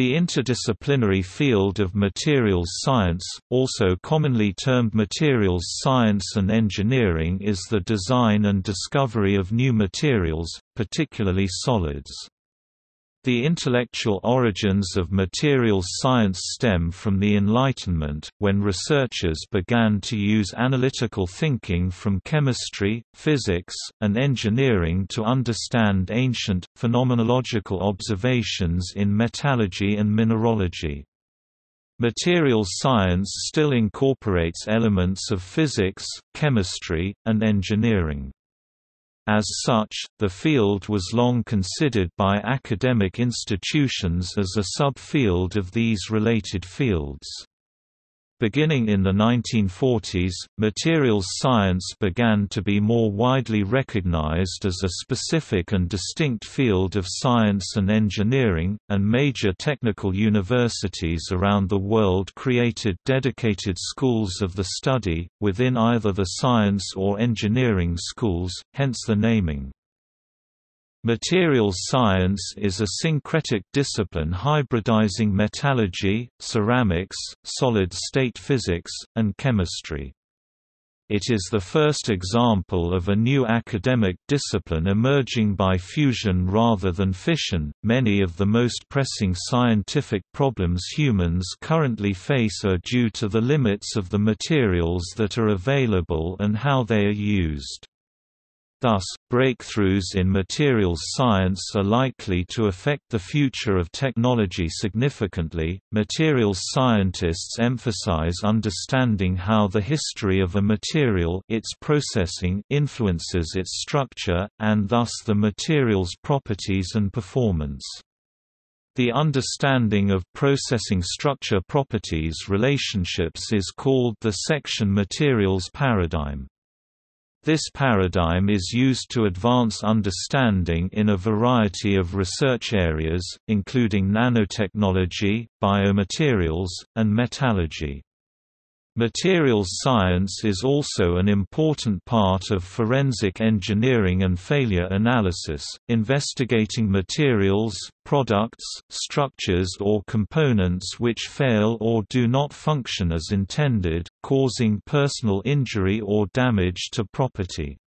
The interdisciplinary field of materials science, also commonly termed materials science and engineering is the design and discovery of new materials, particularly solids. The intellectual origins of materials science stem from the Enlightenment, when researchers began to use analytical thinking from chemistry, physics, and engineering to understand ancient, phenomenological observations in metallurgy and mineralogy. Materials science still incorporates elements of physics, chemistry, and engineering. As such, the field was long considered by academic institutions as a subfield of these related fields. Beginning in the 1940s, materials science began to be more widely recognized as a specific and distinct field of science and engineering, and major technical universities around the world created dedicated schools of the study, within either the science or engineering schools, hence the naming. Materials science is a syncretic discipline hybridizing metallurgy, ceramics, solid-state physics, and chemistry. It is the first example of a new academic discipline emerging by fusion rather than fission. Many of the most pressing scientific problems humans currently face are due to the limits of the materials that are available and how they are used. Thus, breakthroughs in materials science are likely to affect the future of technology significantly. Materials scientists emphasize understanding how the history of a material, its processing, influences its structure, and thus the material's properties and performance. The understanding of processing structure properties relationships is called the section materials paradigm. This paradigm is used to advance understanding in a variety of research areas, including nanotechnology, biomaterials, and metallurgy. Materials science is also an important part of forensic engineering and failure analysis, investigating materials, products, structures or components which fail or do not function as intended, causing personal injury or damage to property.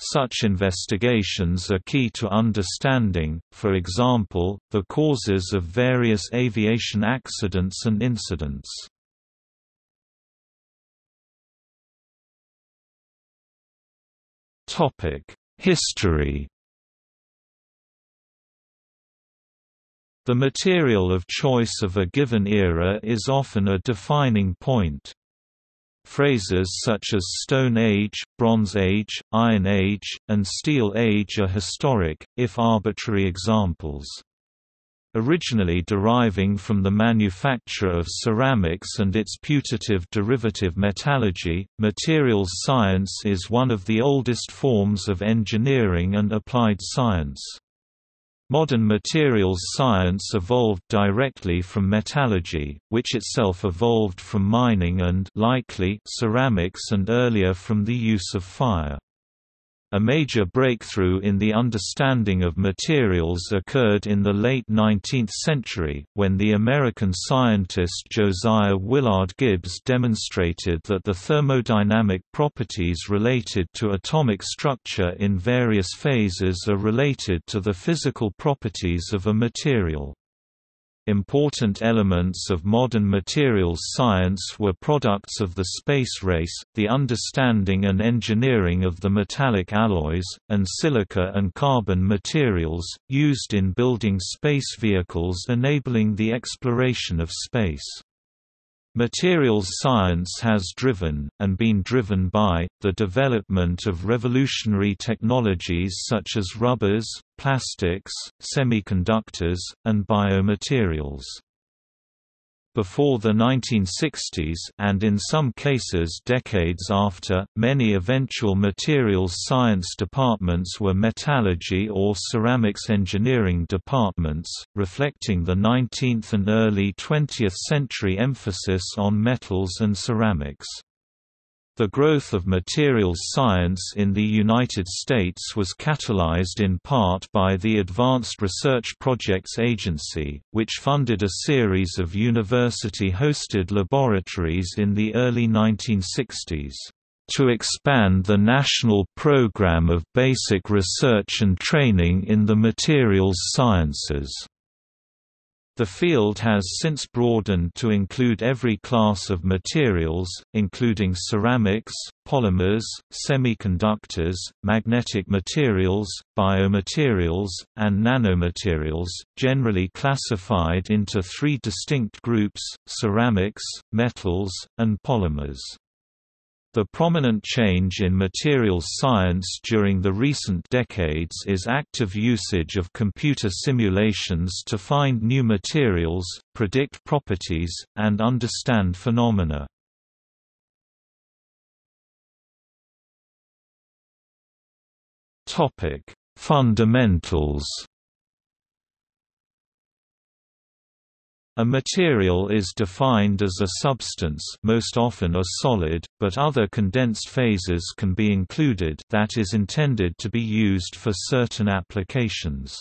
Such investigations are key to understanding, for example, the causes of various aviation accidents and incidents. History The material of choice of a given era is often a defining point. Phrases such as Stone Age, Bronze Age, Iron Age, and Steel Age are historic, if arbitrary examples. Originally deriving from the manufacture of ceramics and its putative derivative metallurgy, materials science is one of the oldest forms of engineering and applied science. Modern materials science evolved directly from metallurgy, which itself evolved from mining and likely ceramics and earlier from the use of fire. A major breakthrough in the understanding of materials occurred in the late 19th century, when the American scientist Josiah Willard Gibbs demonstrated that the thermodynamic properties related to atomic structure in various phases are related to the physical properties of a material. Important elements of modern materials science were products of the space race, the understanding and engineering of the metallic alloys, and silica and carbon materials, used in building space vehicles enabling the exploration of space. Materials science has driven, and been driven by, the development of revolutionary technologies such as rubbers, plastics, semiconductors, and biomaterials. Before the 1960s and in some cases decades after, many eventual materials science departments were metallurgy or ceramics engineering departments, reflecting the 19th and early 20th century emphasis on metals and ceramics. The growth of materials science in the United States was catalyzed in part by the Advanced Research Projects Agency, which funded a series of university-hosted laboratories in the early 1960s to expand the national program of basic research and training in the materials sciences. The field has since broadened to include every class of materials, including ceramics, polymers, semiconductors, magnetic materials, biomaterials, and nanomaterials, generally classified into three distinct groups, ceramics, metals, and polymers. The prominent change in materials science during the recent decades is active usage of computer simulations to find new materials, predict properties, and understand phenomena. Fundamentals A material is defined as a substance most often a solid, but other condensed phases can be included that is intended to be used for certain applications.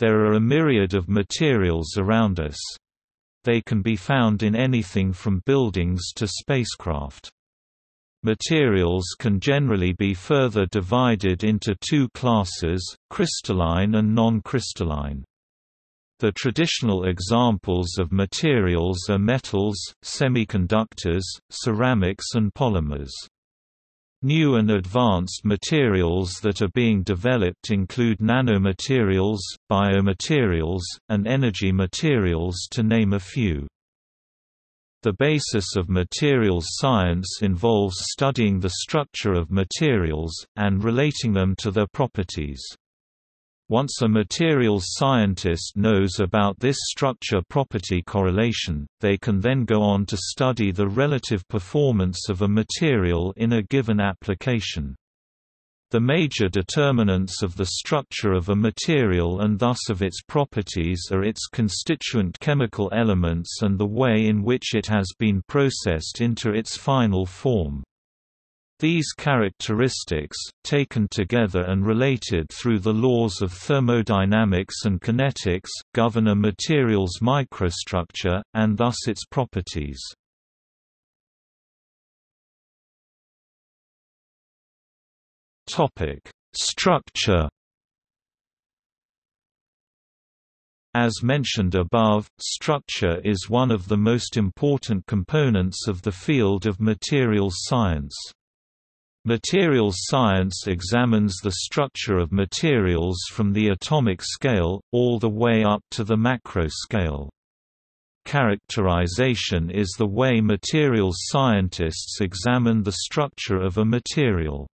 There are a myriad of materials around us. They can be found in anything from buildings to spacecraft. Materials can generally be further divided into two classes, crystalline and non-crystalline. The traditional examples of materials are metals, semiconductors, ceramics and polymers. New and advanced materials that are being developed include nanomaterials, biomaterials, and energy materials to name a few. The basis of materials science involves studying the structure of materials, and relating them to their properties. Once a materials scientist knows about this structure-property correlation, they can then go on to study the relative performance of a material in a given application. The major determinants of the structure of a material and thus of its properties are its constituent chemical elements and the way in which it has been processed into its final form. These characteristics, taken together and related through the laws of thermodynamics and kinetics, govern a material's microstructure, and thus its properties. Structure As mentioned above, structure is one of the most important components of the field of materials science. Materials science examines the structure of materials from the atomic scale, all the way up to the macro scale. Characterization is the way materials scientists examine the structure of a material.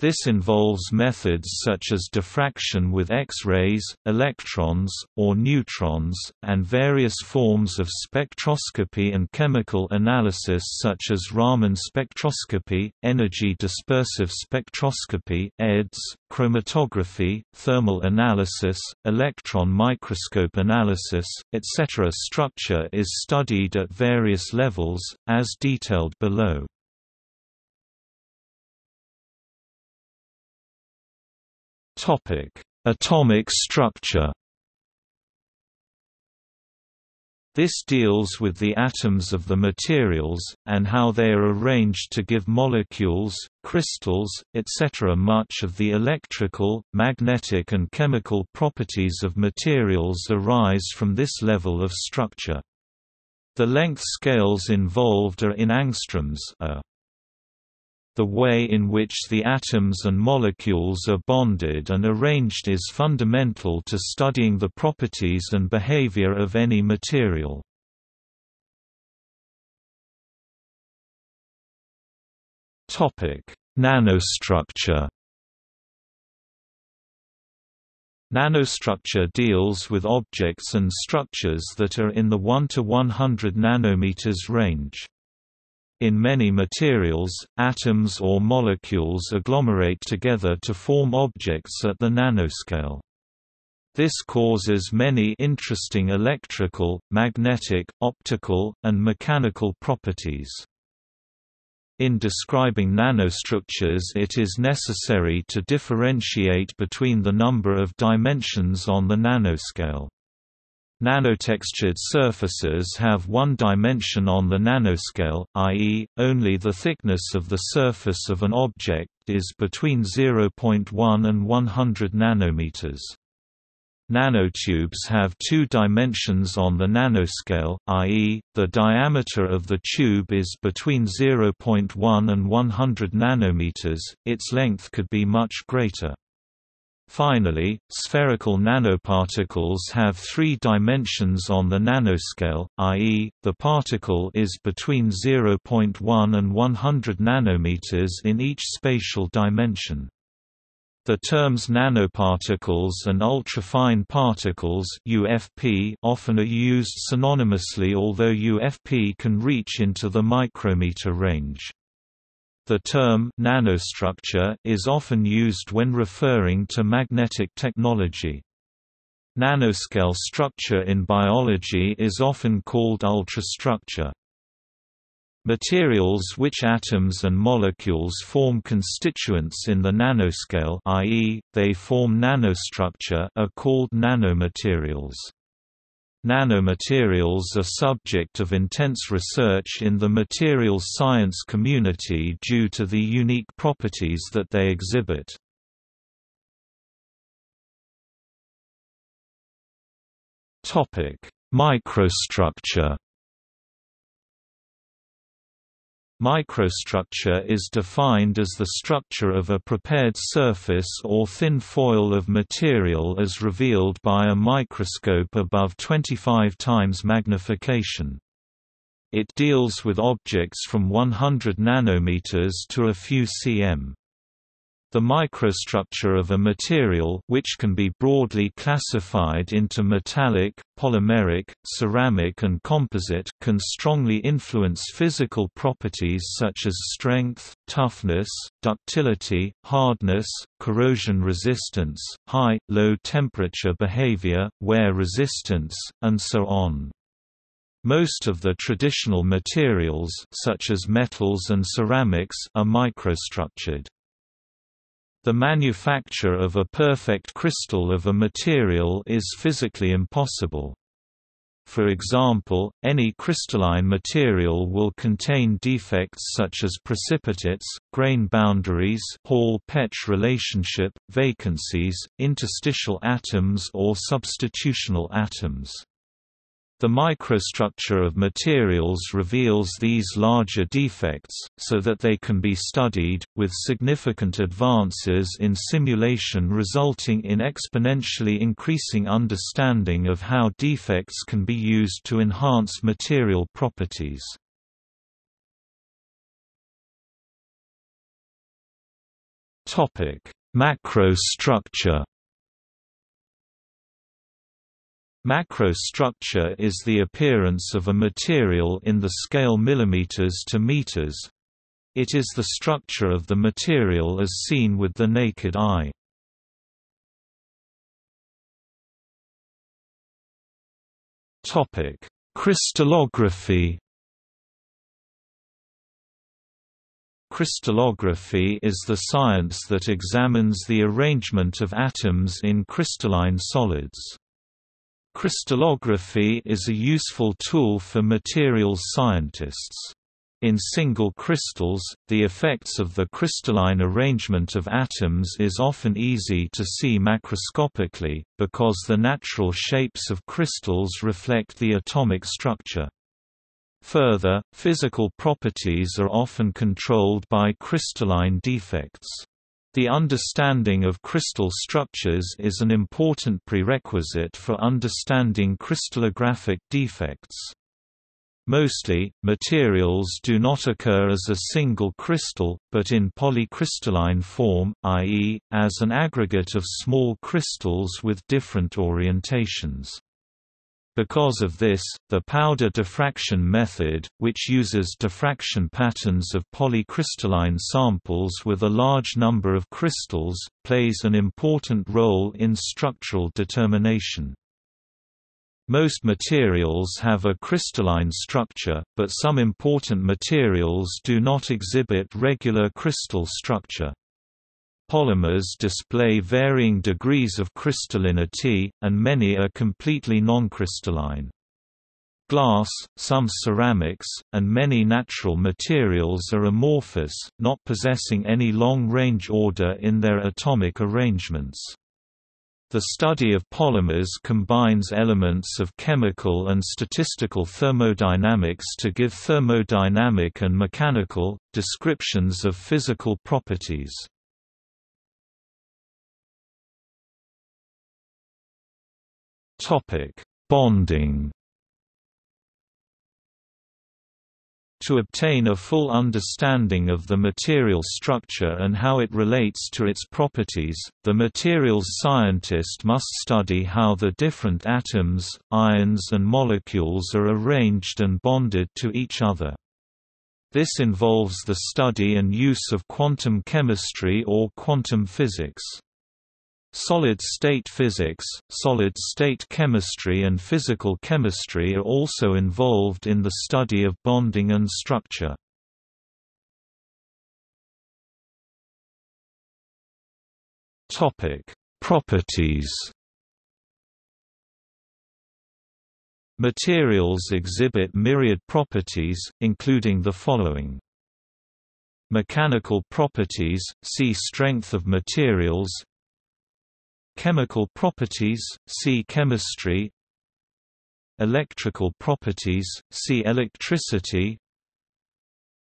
This involves methods such as diffraction with X-rays, electrons, or neutrons, and various forms of spectroscopy and chemical analysis such as Raman spectroscopy, energy dispersive spectroscopy EDS, chromatography, thermal analysis, electron microscope analysis, etc. Structure is studied at various levels, as detailed below. Topic: Atomic structure. This deals with the atoms of the materials, and how they are arranged to give molecules, crystals, etc. Much of the electrical, magnetic and chemical properties of materials arise from this level of structure. The length scales involved are in angstroms a the way in which the atoms and molecules are bonded and arranged is fundamental to studying the properties and behavior of any material. Nanostructure Nanostructure deals with objects and structures that are in the 1 to 100 nanometers range. In many materials, atoms or molecules agglomerate together to form objects at the nanoscale. This causes many interesting electrical, magnetic, optical, and mechanical properties. In describing nanostructures it is necessary to differentiate between the number of dimensions on the nanoscale. Nanotextured surfaces have one dimension on the nanoscale, i.e., only the thickness of the surface of an object is between 0.1 and 100 nanometers. Nanotubes have two dimensions on the nanoscale, i.e., the diameter of the tube is between 0.1 and 100 nanometers, its length could be much greater. Finally, spherical nanoparticles have three dimensions on the nanoscale, i.e., the particle is between 0.1 and 100 nanometers in each spatial dimension. The terms nanoparticles and ultrafine particles UFP often are used synonymously although UFP can reach into the micrometer range. The term nanostructure is often used when referring to magnetic technology. Nanoscale structure in biology is often called ultrastructure. Materials which atoms and molecules form constituents in the nanoscale i.e., they form nanostructure are called nanomaterials. Nanomaterials are subject of intense research in the materials science community due to the unique properties that they exhibit. Microstructure Microstructure is defined as the structure of a prepared surface or thin foil of material as revealed by a microscope above 25 times magnification. It deals with objects from 100 nanometers to a few cm. The microstructure of a material which can be broadly classified into metallic, polymeric, ceramic and composite can strongly influence physical properties such as strength, toughness, ductility, hardness, corrosion resistance, high, low temperature behavior, wear resistance, and so on. Most of the traditional materials such as metals and ceramics are microstructured. The manufacture of a perfect crystal of a material is physically impossible. For example, any crystalline material will contain defects such as precipitates, grain boundaries Hall-Petch relationship, vacancies, interstitial atoms or substitutional atoms. The microstructure of materials reveals these larger defects, so that they can be studied, with significant advances in simulation resulting in exponentially increasing understanding of how defects can be used to enhance material properties. Macrostructure Macrostructure is the appearance of a material in the scale millimeters to meters. It is the structure of the material as seen with the naked eye. Topic: Crystallography. Crystallography is the science that examines the arrangement of atoms in crystalline solids. Crystallography is a useful tool for materials scientists. In single crystals, the effects of the crystalline arrangement of atoms is often easy to see macroscopically, because the natural shapes of crystals reflect the atomic structure. Further, physical properties are often controlled by crystalline defects. The understanding of crystal structures is an important prerequisite for understanding crystallographic defects. Mostly, materials do not occur as a single crystal, but in polycrystalline form, i.e., as an aggregate of small crystals with different orientations. Because of this, the powder diffraction method, which uses diffraction patterns of polycrystalline samples with a large number of crystals, plays an important role in structural determination. Most materials have a crystalline structure, but some important materials do not exhibit regular crystal structure. Polymers display varying degrees of crystallinity, and many are completely non-crystalline. Glass, some ceramics, and many natural materials are amorphous, not possessing any long-range order in their atomic arrangements. The study of polymers combines elements of chemical and statistical thermodynamics to give thermodynamic and mechanical, descriptions of physical properties. Bonding To obtain a full understanding of the material structure and how it relates to its properties, the materials scientist must study how the different atoms, ions and molecules are arranged and bonded to each other. This involves the study and use of quantum chemistry or quantum physics. Solid-state physics, solid-state chemistry and physical chemistry are also involved in the study of bonding and structure. Topic Properties Materials exhibit myriad properties, including the following Mechanical properties, see strength of materials Chemical properties, see chemistry. Electrical properties, see electricity.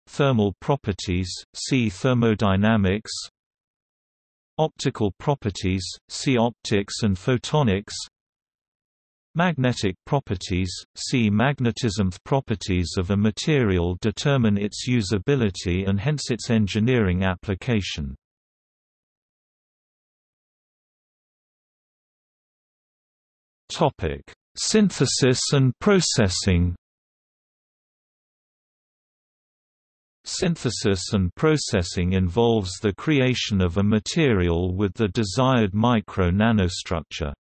Thermal properties, see thermodynamics. Optical properties, see optics and photonics. Magnetic properties, see magnetism The properties of a material determine its usability and hence its engineering application Topic: Synthesis and processing. Synthesis and processing involves the creation of a material with the desired micro-nanostructure.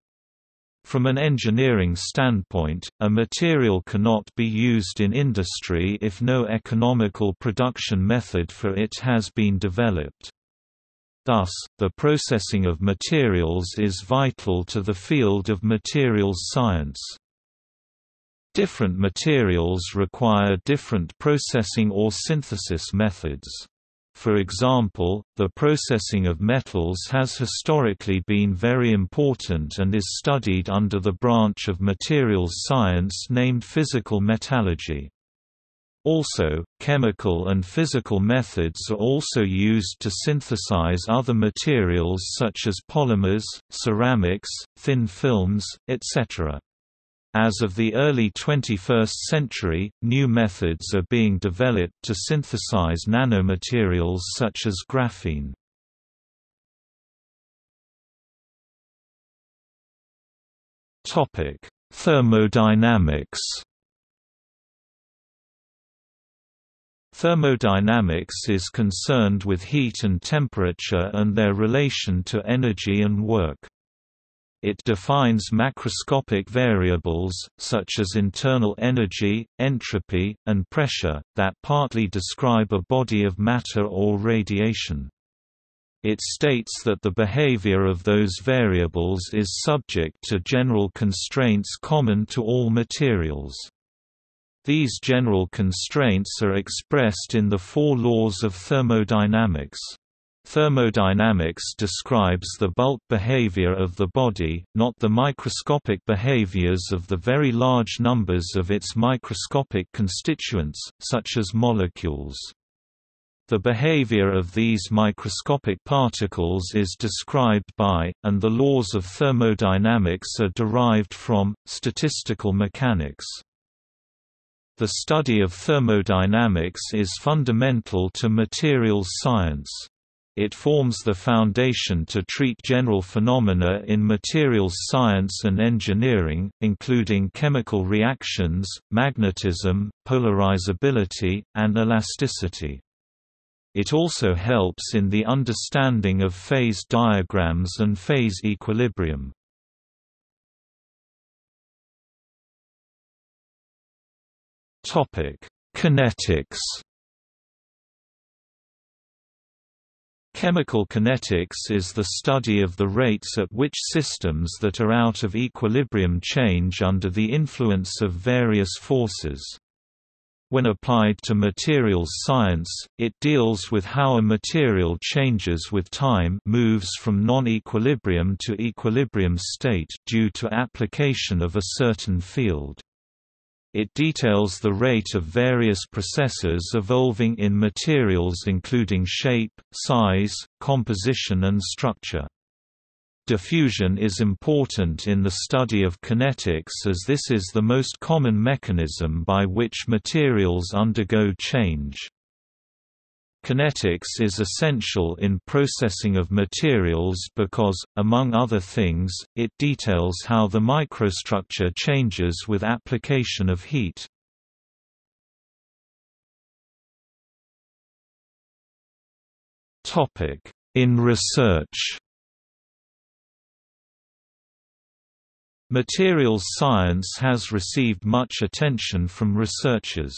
From an engineering standpoint, a material cannot be used in industry if no economical production method for it has been developed. Thus, the processing of materials is vital to the field of materials science. Different materials require different processing or synthesis methods. For example, the processing of metals has historically been very important and is studied under the branch of materials science named physical metallurgy. Also, chemical and physical methods are also used to synthesize other materials such as polymers, ceramics, thin films, etc. As of the early 21st century, new methods are being developed to synthesize nanomaterials such as graphene. Thermodynamics Thermodynamics is concerned with heat and temperature and their relation to energy and work. It defines macroscopic variables, such as internal energy, entropy, and pressure, that partly describe a body of matter or radiation. It states that the behavior of those variables is subject to general constraints common to all materials. These general constraints are expressed in the four laws of thermodynamics. Thermodynamics describes the bulk behavior of the body, not the microscopic behaviors of the very large numbers of its microscopic constituents, such as molecules. The behavior of these microscopic particles is described by, and the laws of thermodynamics are derived from, statistical mechanics. The study of thermodynamics is fundamental to materials science. It forms the foundation to treat general phenomena in materials science and engineering, including chemical reactions, magnetism, polarizability, and elasticity. It also helps in the understanding of phase diagrams and phase equilibrium. Kinetics Chemical kinetics is the study of the rates at which systems that are out of equilibrium change under the influence of various forces. When applied to materials science, it deals with how a material changes with time moves from non-equilibrium to equilibrium state due to application of a certain field. It details the rate of various processes evolving in materials including shape, size, composition and structure. Diffusion is important in the study of kinetics as this is the most common mechanism by which materials undergo change. Kinetics is essential in processing of materials because, among other things, it details how the microstructure changes with application of heat. In research Materials science has received much attention from researchers.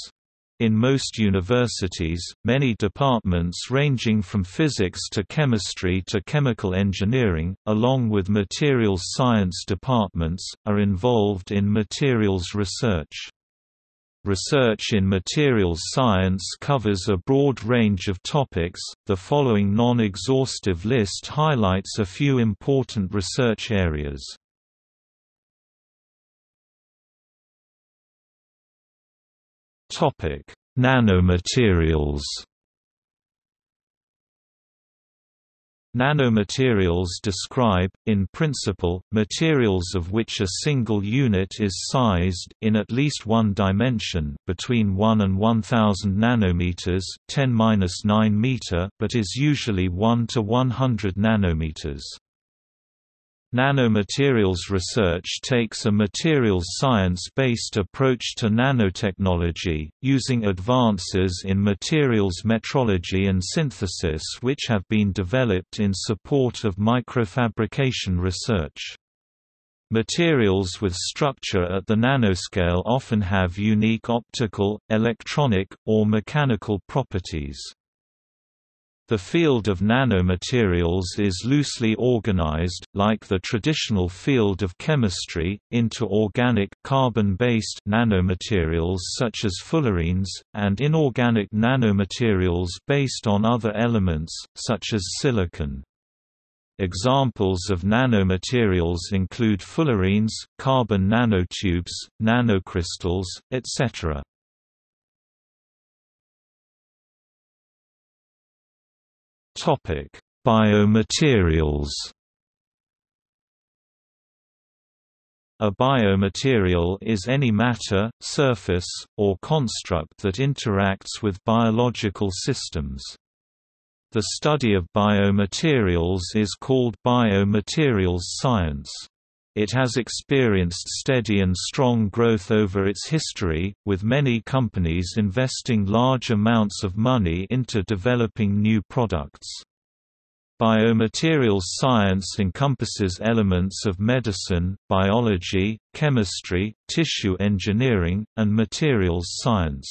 In most universities, many departments ranging from physics to chemistry to chemical engineering, along with materials science departments, are involved in materials research. Research in materials science covers a broad range of topics. The following non exhaustive list highlights a few important research areas. Topic: Nanomaterials. Nanomaterials describe, in principle, materials of which a single unit is sized in at least one dimension between 1 and 1000 nanometers, 10^-9 meter, but is usually 1 to 100 nanometers. Nanomaterials research takes a materials science-based approach to nanotechnology, using advances in materials metrology and synthesis which have been developed in support of microfabrication research. Materials with structure at the nanoscale often have unique optical, electronic, or mechanical properties. The field of nanomaterials is loosely organized, like the traditional field of chemistry, into organic carbon-based nanomaterials such as fullerenes, and inorganic nanomaterials based on other elements, such as silicon. Examples of nanomaterials include fullerenes, carbon nanotubes, nanocrystals, etc. Topic: Biomaterials. A biomaterial is any matter, surface, or construct that interacts with biological systems. The study of biomaterials is called biomaterials science. It has experienced steady and strong growth over its history, with many companies investing large amounts of money into developing new products. Biomaterials science encompasses elements of medicine, biology, chemistry, tissue engineering, and materials science.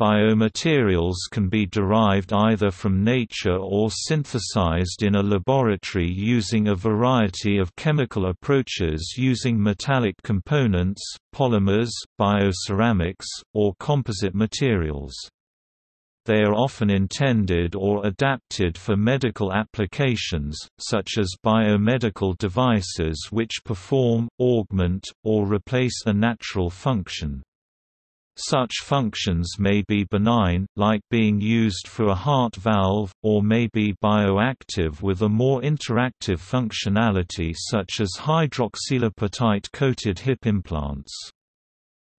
Biomaterials can be derived either from nature or synthesized in a laboratory using a variety of chemical approaches using metallic components, polymers, bioceramics, or composite materials. They are often intended or adapted for medical applications, such as biomedical devices which perform, augment, or replace a natural function. Such functions may be benign, like being used for a heart valve, or may be bioactive with a more interactive functionality such as hydroxyapatite-coated hip implants.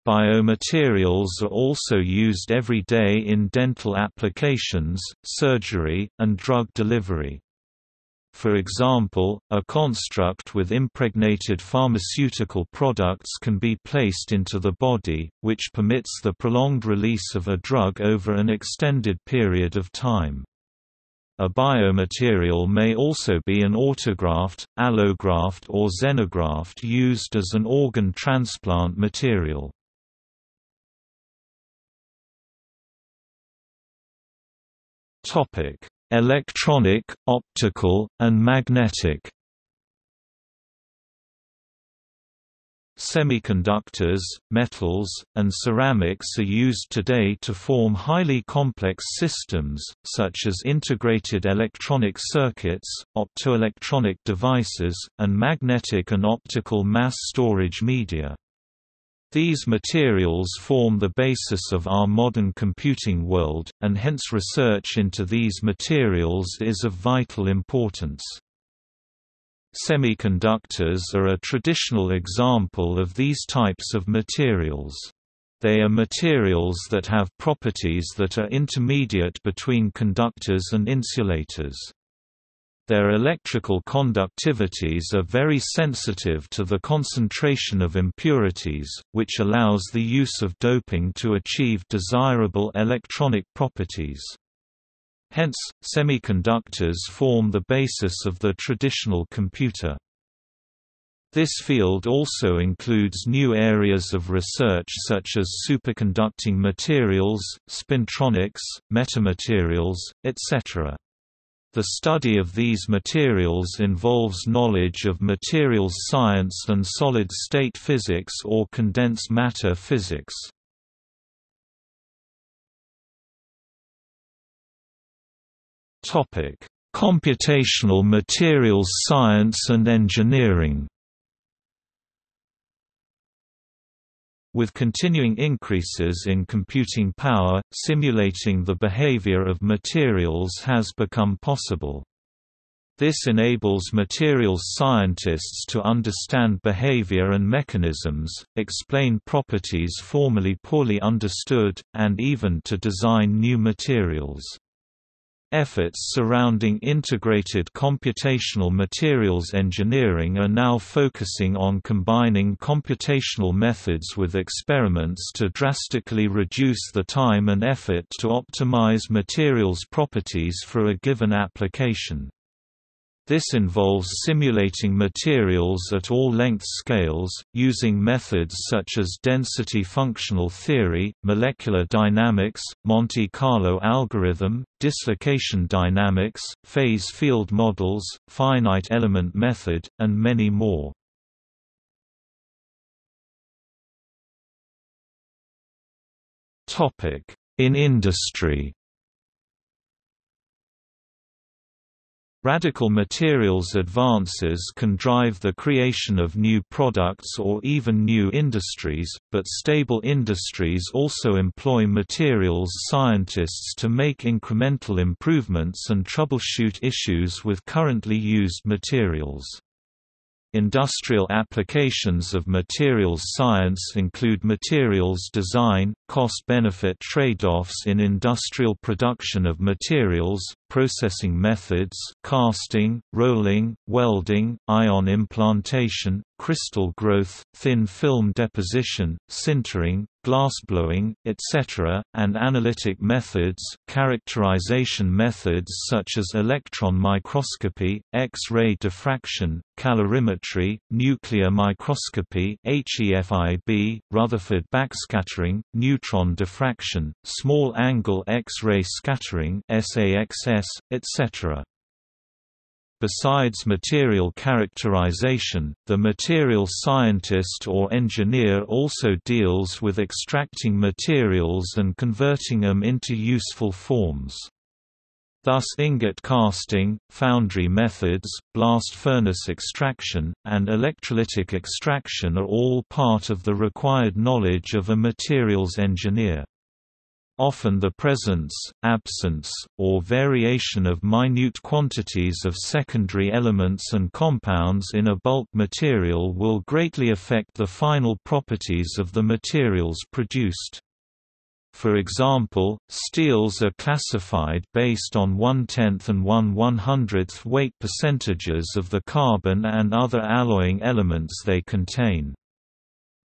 Biomaterials are also used every day in dental applications, surgery, and drug delivery. For example, a construct with impregnated pharmaceutical products can be placed into the body, which permits the prolonged release of a drug over an extended period of time. A biomaterial may also be an autograft, allograft or xenograft used as an organ transplant material. Topic: Electronic, optical, and magnetic Semiconductors, metals, and ceramics are used today to form highly complex systems, such as integrated electronic circuits, optoelectronic devices, and magnetic and optical mass storage media. These materials form the basis of our modern computing world, and hence research into these materials is of vital importance. Semiconductors are a traditional example of these types of materials. They are materials that have properties that are intermediate between conductors and insulators. Their electrical conductivities are very sensitive to the concentration of impurities, which allows the use of doping to achieve desirable electronic properties. Hence, semiconductors form the basis of the traditional computer. This field also includes new areas of research such as superconducting materials, spintronics, metamaterials, etc. The study of these materials involves knowledge of materials science and solid-state physics or condensed matter physics. Computational materials science and engineering With continuing increases in computing power, simulating the behavior of materials has become possible. This enables materials scientists to understand behavior and mechanisms, explain properties formerly poorly understood, and even to design new materials. Efforts surrounding integrated computational materials engineering are now focusing on combining computational methods with experiments to drastically reduce the time and effort to optimize materials properties for a given application. This involves simulating materials at all length scales, using methods such as density functional theory, molecular dynamics, Monte Carlo algorithm, dislocation dynamics, phase field models, finite element method, and many more. In industry Radical materials advances can drive the creation of new products or even new industries, but stable industries also employ materials scientists to make incremental improvements and troubleshoot issues with currently used materials. Industrial applications of materials science include materials design, cost-benefit trade-offs in industrial production of materials, processing methods casting, rolling, welding, ion implantation, crystal growth, thin film deposition, sintering, glassblowing, etc., and analytic methods characterization methods such as electron microscopy, X-ray diffraction, calorimetry, nuclear microscopy HEFIB, Rutherford backscattering, neutron diffraction, small-angle X-ray scattering SAXS, etc. Besides material characterization, the material scientist or engineer also deals with extracting materials and converting them into useful forms. Thus ingot casting, foundry methods, blast furnace extraction, and electrolytic extraction are all part of the required knowledge of a materials engineer. Often the presence, absence, or variation of minute quantities of secondary elements and compounds in a bulk material will greatly affect the final properties of the materials produced. For example, steels are classified based on 1 tenth and 1 100th weight percentages of the carbon and other alloying elements they contain.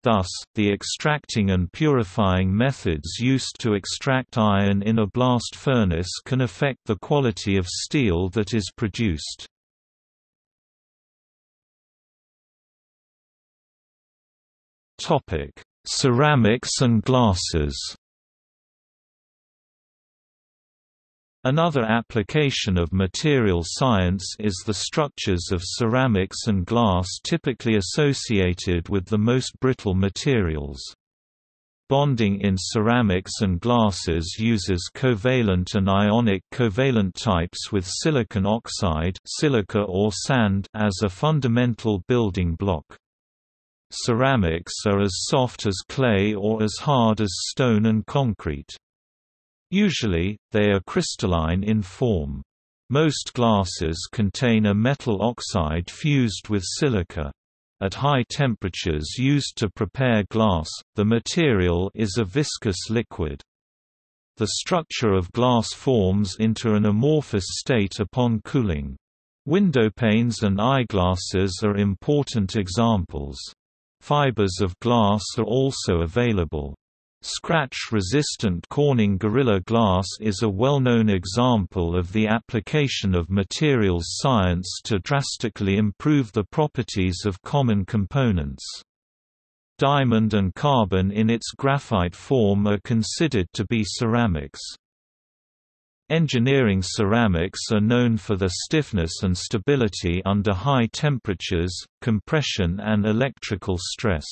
Thus, the extracting and purifying methods used to extract iron in a blast furnace can affect the quality of steel that is produced. Ceramics and glasses Another application of material science is the structures of ceramics and glass typically associated with the most brittle materials. Bonding in ceramics and glasses uses covalent and ionic covalent types with silicon oxide silica or sand as a fundamental building block. Ceramics are as soft as clay or as hard as stone and concrete. Usually, they are crystalline in form. Most glasses contain a metal oxide fused with silica. At high temperatures used to prepare glass, the material is a viscous liquid. The structure of glass forms into an amorphous state upon cooling. Windowpanes and eyeglasses are important examples. Fibers of glass are also available. Scratch-resistant Corning Gorilla Glass is a well-known example of the application of materials science to drastically improve the properties of common components. Diamond and carbon in its graphite form are considered to be ceramics. Engineering ceramics are known for their stiffness and stability under high temperatures, compression and electrical stress.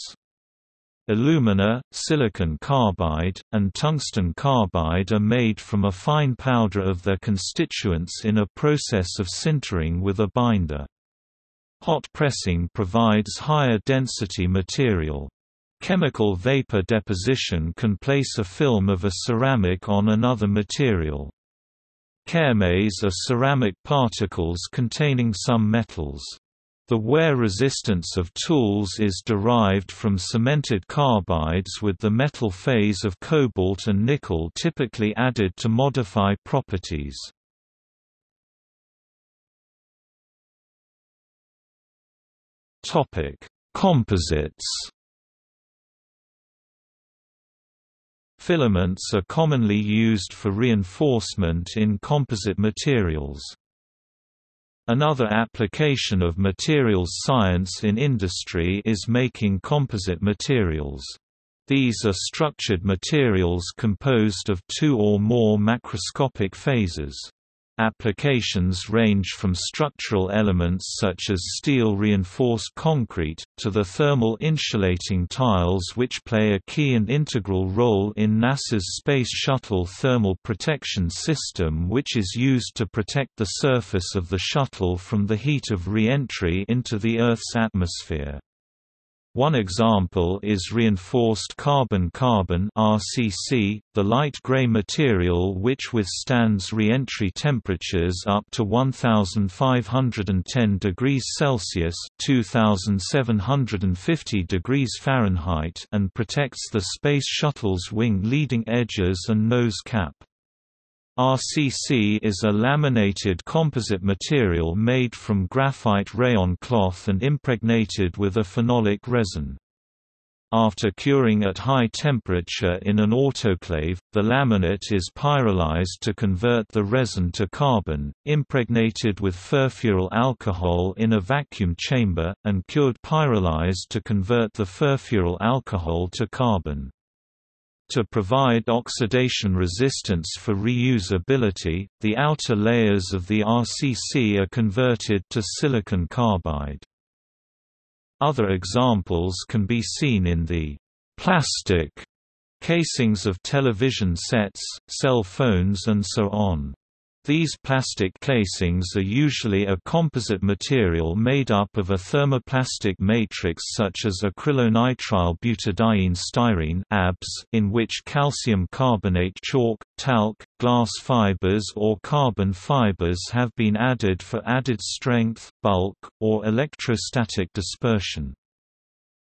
Alumina, silicon carbide, and tungsten carbide are made from a fine powder of their constituents in a process of sintering with a binder. Hot pressing provides higher density material. Chemical vapor deposition can place a film of a ceramic on another material. Cermets are ceramic particles containing some metals. The wear resistance of tools is derived from cemented carbides with the metal phase of cobalt and nickel typically added to modify properties. Composites Filaments are commonly used for reinforcement in composite materials. Another application of materials science in industry is making composite materials. These are structured materials composed of two or more macroscopic phases. Applications range from structural elements such as steel-reinforced concrete, to the thermal insulating tiles which play a key and integral role in NASA's Space Shuttle thermal protection system which is used to protect the surface of the shuttle from the heat of re-entry into the Earth's atmosphere. One example is reinforced carbon-carbon (RCC), the light gray material which withstands re-entry temperatures up to 1510 degrees Celsius (2750 degrees Fahrenheit) and protects the Space Shuttle's wing leading edges and nose cap. RCC is a laminated composite material made from graphite rayon cloth and impregnated with a phenolic resin. After curing at high temperature in an autoclave, the laminate is pyrolyzed to convert the resin to carbon, impregnated with furfuryl alcohol in a vacuum chamber, and cured pyrolyzed to convert the furfuryl alcohol to carbon. To provide oxidation resistance for reusability, the outer layers of the RCC are converted to silicon carbide. Other examples can be seen in the plastic casings of television sets, cell phones and so on. These plastic casings are usually a composite material made up of a thermoplastic matrix such as acrylonitrile butadiene styrene ABS in which calcium carbonate chalk, talc, glass fibers or carbon fibers have been added for added strength, bulk, or electrostatic dispersion.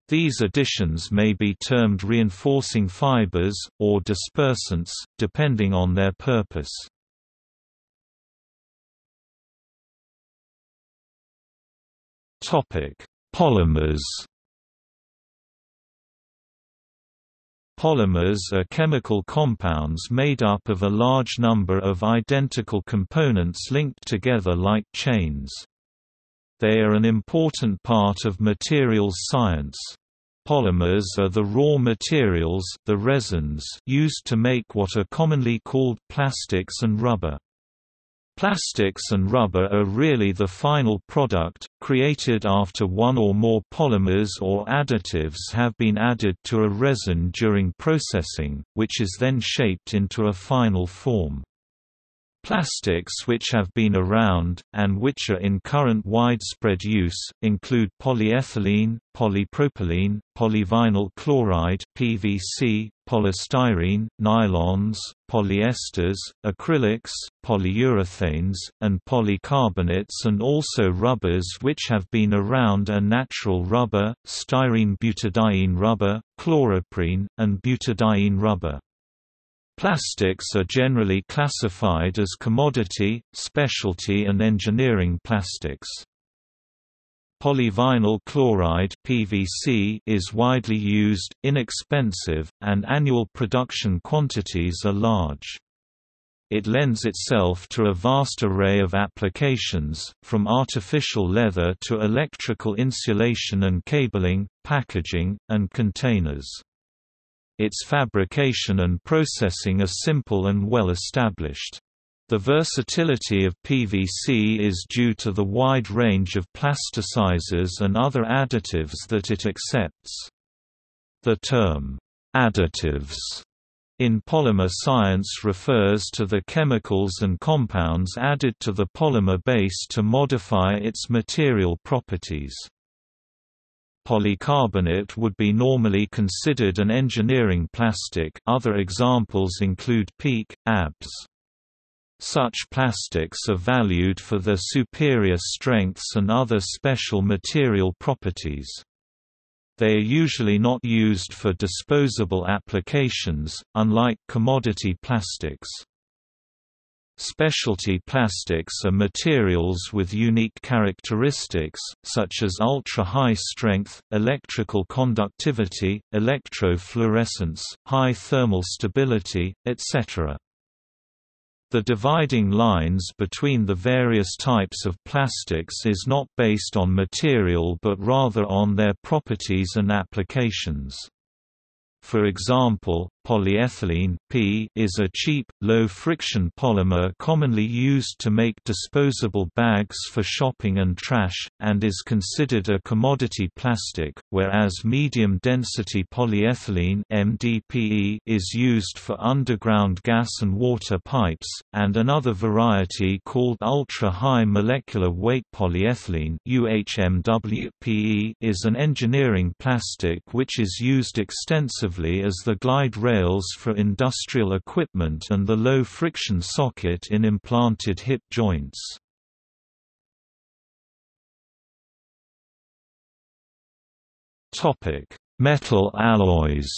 These additions may be termed reinforcing fibers, or dispersants, depending on their purpose. Topic: Polymers. Polymers are chemical compounds made up of a large number of identical components linked together like chains. They are an important part of materials science. Polymers are the raw materials the resins used to make what are commonly called plastics and rubber. Plastics and rubber are really the final product, created after one or more polymers or additives have been added to a resin during processing, which is then shaped into a final form. Plastics which have been around, and which are in current widespread use, include polyethylene, polypropylene, polyvinyl chloride PVC, polystyrene, nylons, polyesters, acrylics, polyurethanes, and polycarbonates and also rubbers which have been around are natural rubber, styrene butadiene rubber, chloroprene, and butadiene rubber. Plastics are generally classified as commodity, specialty and engineering plastics. Polyvinyl chloride (PVC) is widely used, inexpensive, and annual production quantities are large. It lends itself to a vast array of applications, from artificial leather to electrical insulation and cabling, packaging, and containers. Its fabrication and processing are simple and well established. The versatility of PVC is due to the wide range of plasticizers and other additives that it accepts. The term, additives, in polymer science refers to the chemicals and compounds added to the polymer base to modify its material properties. Polycarbonate would be normally considered an engineering plastic other examples include PEEK, ABS. Such plastics are valued for their superior strengths and other special material properties. They are usually not used for disposable applications, unlike commodity plastics. Specialty plastics are materials with unique characteristics, such as ultra-high strength, electrical conductivity, electrofluorescence, high thermal stability, etc. The dividing lines between the various types of plastics is not based on material but rather on their properties and applications. For example, polyethylene P is a cheap, low-friction polymer commonly used to make disposable bags for shopping and trash, and is considered a commodity plastic, whereas medium-density polyethylene MDPE is used for underground gas and water pipes, and another variety called ultra-high molecular weight polyethylene UHMWPE is an engineering plastic which is used extensively as the glide rail rails for industrial equipment and the low-friction socket in implanted hip joints. Metal alloys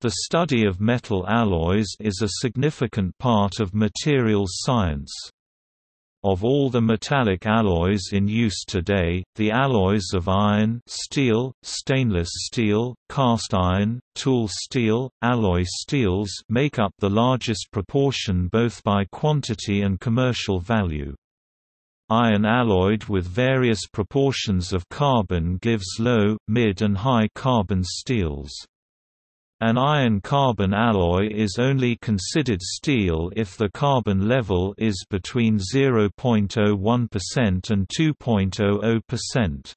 The study of metal alloys is a significant part of materials science. Of all the metallic alloys in use today, the alloys of iron steel, stainless steel, cast iron, tool steel, alloy steels make up the largest proportion both by quantity and commercial value. Iron alloyed with various proportions of carbon gives low, mid and high carbon steels. An iron-carbon alloy is only considered steel if the carbon level is between 0.01% and 2.00%.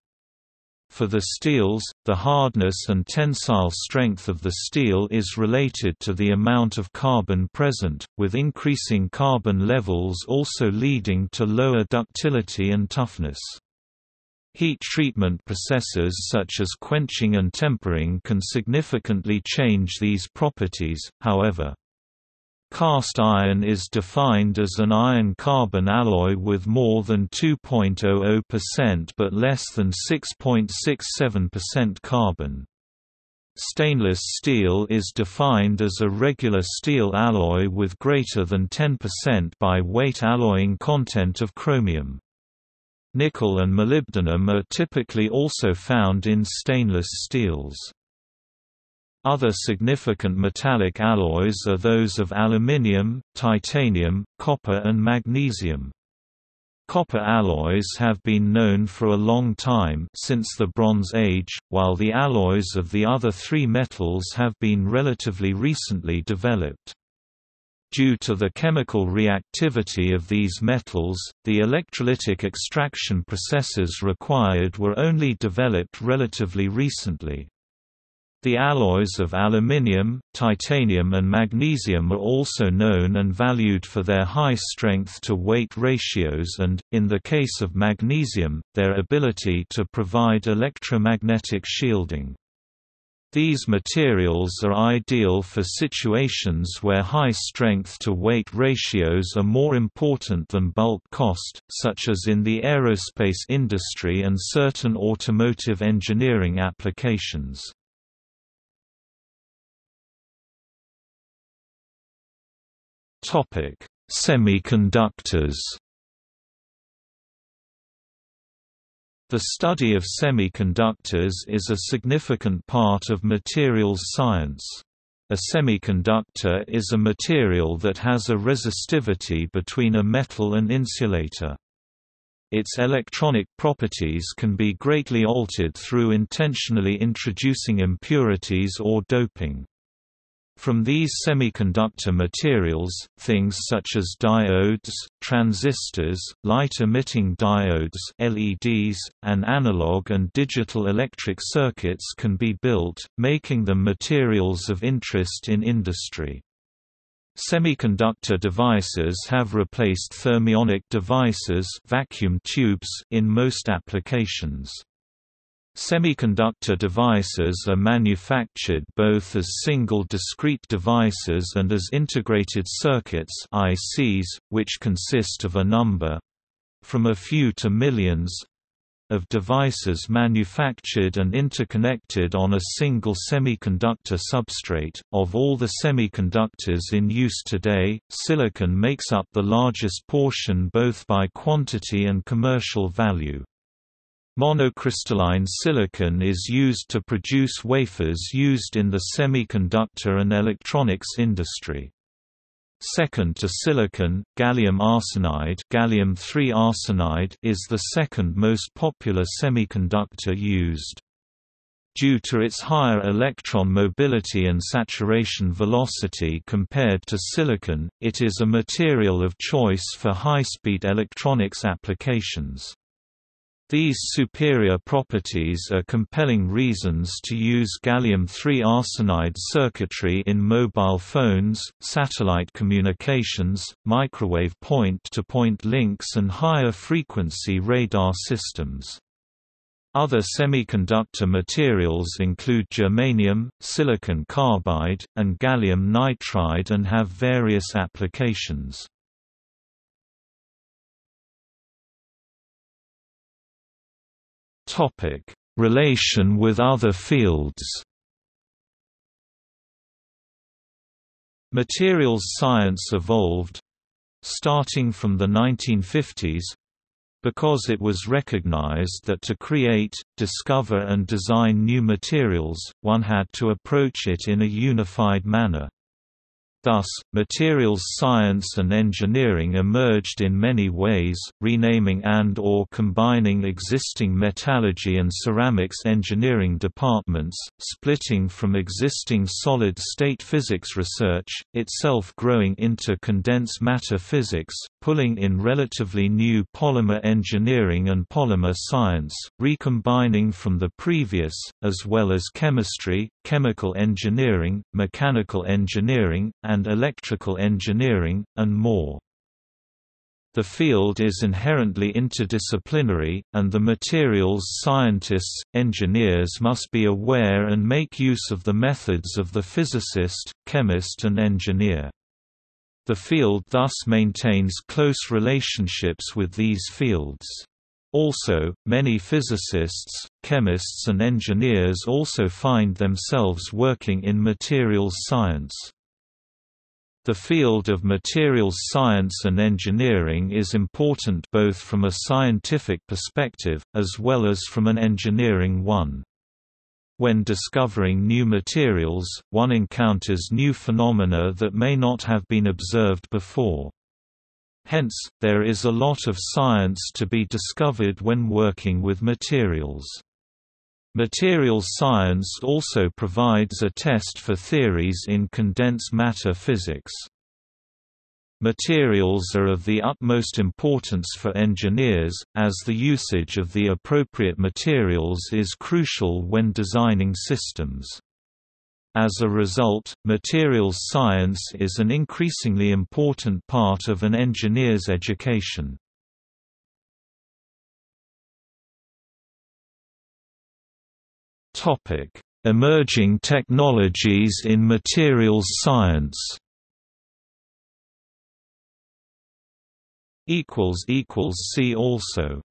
For the steels, the hardness and tensile strength of the steel is related to the amount of carbon present, with increasing carbon levels also leading to lower ductility and toughness. Heat treatment processes such as quenching and tempering can significantly change these properties, however. Cast iron is defined as an iron-carbon alloy with more than 2.00% but less than 6.67% carbon. Stainless steel is defined as a regular steel alloy with greater than 10% by weight alloying content of chromium. Nickel and molybdenum are typically also found in stainless steels. Other significant metallic alloys are those of aluminium, titanium, copper and magnesium. Copper alloys have been known for a long time since the Bronze Age, while the alloys of the other three metals have been relatively recently developed. Due to the chemical reactivity of these metals, the electrolytic extraction processes required were only developed relatively recently. The alloys of aluminium, titanium and magnesium are also known and valued for their high strength-to-weight ratios and, in the case of magnesium, their ability to provide electromagnetic shielding. These materials are ideal for situations where high strength-to-weight ratios are more important than bulk cost, such as in the aerospace industry and certain automotive engineering applications. Semiconductors The study of semiconductors is a significant part of materials science. A semiconductor is a material that has a resistivity between a metal and insulator. Its electronic properties can be greatly altered through intentionally introducing impurities or doping. From these semiconductor materials, things such as diodes, transistors, light-emitting diodes LEDs, and analog and digital electric circuits can be built, making them materials of interest in industry. Semiconductor devices have replaced thermionic devices vacuum tubes in most applications. Semiconductor devices are manufactured both as single discrete devices and as integrated circuits ICs, which consist of a number—from a few to millions—of devices manufactured and interconnected on a single semiconductor substrate. Of all the semiconductors in use today, silicon makes up the largest portion both by quantity and commercial value. Monocrystalline silicon is used to produce wafers used in the semiconductor and electronics industry. Second to silicon, gallium arsenide, gallium arsenide is the second most popular semiconductor used. Due to its higher electron mobility and saturation velocity compared to silicon, it is a material of choice for high-speed electronics applications. These superior properties are compelling reasons to use gallium-3 arsenide circuitry in mobile phones, satellite communications, microwave point-to-point -point links and higher frequency radar systems. Other semiconductor materials include germanium, silicon carbide, and gallium nitride and have various applications. Topic: Relation with other fields. Materials science evolved starting from the 1950s because it was recognized that to create, discover and design new materials, one had to approach it in a unified manner. Thus, materials science and engineering emerged in many ways, renaming and or combining existing metallurgy and ceramics engineering departments, splitting from existing solid-state physics research, itself growing into condensed matter physics, pulling in relatively new polymer engineering and polymer science, recombining from the previous, as well as chemistry, chemical engineering, mechanical engineering, electrical engineering, and more. The field is inherently interdisciplinary, and the materials scientists, engineers must be aware and make use of the methods of the physicist, chemist and engineer. The field thus maintains close relationships with these fields. Also, many physicists, chemists and engineers also find themselves working in materials science. The field of materials science and engineering is important both from a scientific perspective, as well as from an engineering one. When discovering new materials, one encounters new phenomena that may not have been observed before. Hence, there is a lot of science to be discovered when working with materials. Materials science also provides a test for theories in condensed matter physics. Materials are of the utmost importance for engineers, as the usage of the appropriate materials is crucial when designing systems. As a result, materials science is an increasingly important part of an engineer's education. Emerging technologies in materials science equals equals See also